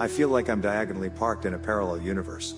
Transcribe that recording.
I feel like I'm diagonally parked in a parallel universe.